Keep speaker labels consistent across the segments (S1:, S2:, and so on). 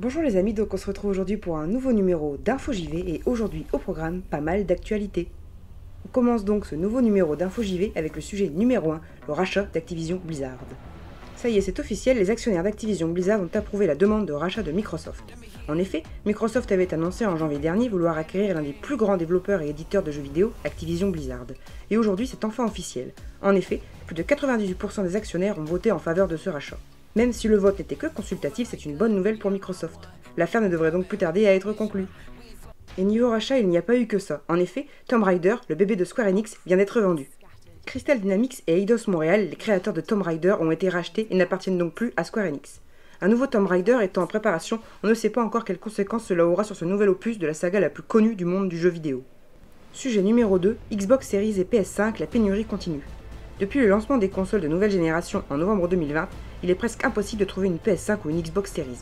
S1: Bonjour les amis, donc on se retrouve aujourd'hui pour un nouveau numéro d'Info JV et aujourd'hui au programme pas mal d'actualités. On commence donc ce nouveau numéro d'Info JV avec le sujet numéro 1, le rachat d'Activision Blizzard. Ça y est, c'est officiel, les actionnaires d'Activision Blizzard ont approuvé la demande de rachat de Microsoft. En effet, Microsoft avait annoncé en janvier dernier vouloir acquérir l'un des plus grands développeurs et éditeurs de jeux vidéo, Activision Blizzard. Et aujourd'hui, c'est enfin officiel. En effet, plus de 98% des actionnaires ont voté en faveur de ce rachat. Même si le vote n'était que consultatif, c'est une bonne nouvelle pour Microsoft. L'affaire ne devrait donc plus tarder à être conclue. Et niveau rachat, il n'y a pas eu que ça. En effet, Tomb Raider, le bébé de Square Enix, vient d'être vendu. Crystal Dynamics et Eidos Montréal, les créateurs de Tomb Raider, ont été rachetés et n'appartiennent donc plus à Square Enix. Un nouveau Tomb Raider étant en préparation, on ne sait pas encore quelles conséquences cela aura sur ce nouvel opus de la saga la plus connue du monde du jeu vidéo. Sujet numéro 2, Xbox Series et PS5, la pénurie continue. Depuis le lancement des consoles de nouvelle génération en novembre 2020, il est presque impossible de trouver une PS5 ou une Xbox Series.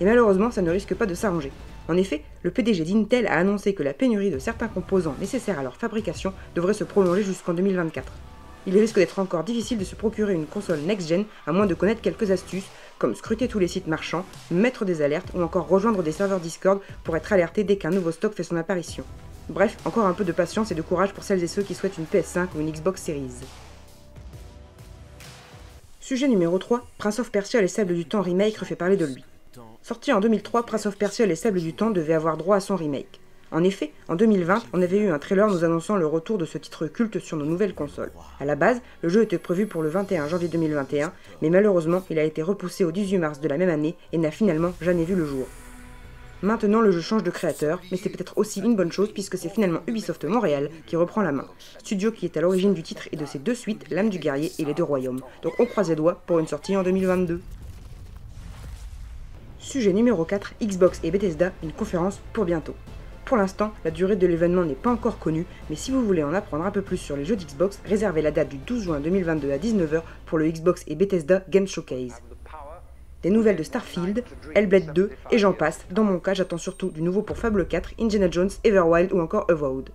S1: Et malheureusement, ça ne risque pas de s'arranger. En effet, le PDG d'Intel a annoncé que la pénurie de certains composants nécessaires à leur fabrication devrait se prolonger jusqu'en 2024. Il risque d'être encore difficile de se procurer une console next-gen à moins de connaître quelques astuces, comme scruter tous les sites marchands, mettre des alertes ou encore rejoindre des serveurs Discord pour être alerté dès qu'un nouveau stock fait son apparition. Bref, encore un peu de patience et de courage pour celles et ceux qui souhaitent une PS5 ou une Xbox Series. Sujet numéro 3, Prince of Persia les Sables du Temps remake refait parler de lui. Sorti en 2003, Prince of Persia les Sables du Temps devait avoir droit à son remake. En effet, en 2020, on avait eu un trailer nous annonçant le retour de ce titre culte sur nos nouvelles consoles. A la base, le jeu était prévu pour le 21 janvier 2021, mais malheureusement, il a été repoussé au 18 mars de la même année et n'a finalement jamais vu le jour. Maintenant, le jeu change de créateur, mais c'est peut-être aussi une bonne chose puisque c'est finalement Ubisoft Montréal qui reprend la main. Studio qui est à l'origine du titre et de ses deux suites, L'âme du guerrier et Les deux royaumes. Donc on croise les doigts pour une sortie en 2022. Sujet numéro 4, Xbox et Bethesda, une conférence pour bientôt. Pour l'instant, la durée de l'événement n'est pas encore connue, mais si vous voulez en apprendre un peu plus sur les jeux d'Xbox, réservez la date du 12 juin 2022 à 19h pour le Xbox et Bethesda Game Showcase des nouvelles de Starfield, Hellblade 2 et j'en passe. Dans mon cas, j'attends surtout du nouveau pour Fable 4, Indiana Jones, Everwild ou encore Avowed.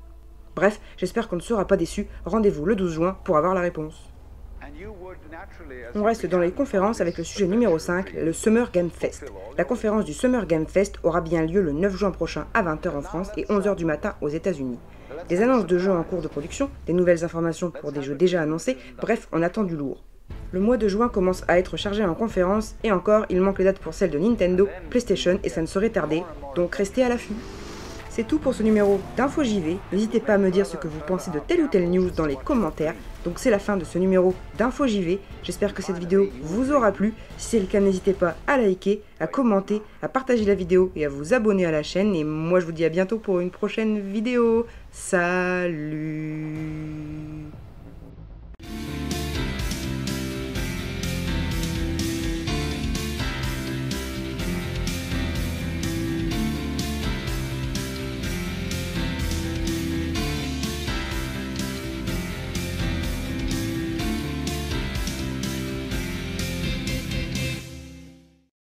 S1: Bref, j'espère qu'on ne sera pas déçu. Rendez-vous le 12 juin pour avoir la réponse. On reste dans les conférences avec le sujet numéro 5, le Summer Game Fest. La conférence du Summer Game Fest aura bien lieu le 9 juin prochain à 20h en France et 11h du matin aux États-Unis. Des annonces de jeux en cours de production, des nouvelles informations pour des jeux déjà annoncés, bref, on attend du lourd. Le mois de juin commence à être chargé en conférences, et encore, il manque les dates pour celles de Nintendo, PlayStation, et ça ne saurait tarder, donc restez à l'affût. C'est tout pour ce numéro d'Info JV. N'hésitez pas à me dire ce que vous pensez de telle ou telle news dans les commentaires. Donc c'est la fin de ce numéro d'Info JV. J'espère que cette vidéo vous aura plu. Si c'est le cas, n'hésitez pas à liker, à commenter, à partager la vidéo et à vous abonner à la chaîne. Et moi je vous dis à bientôt pour une prochaine vidéo. Salut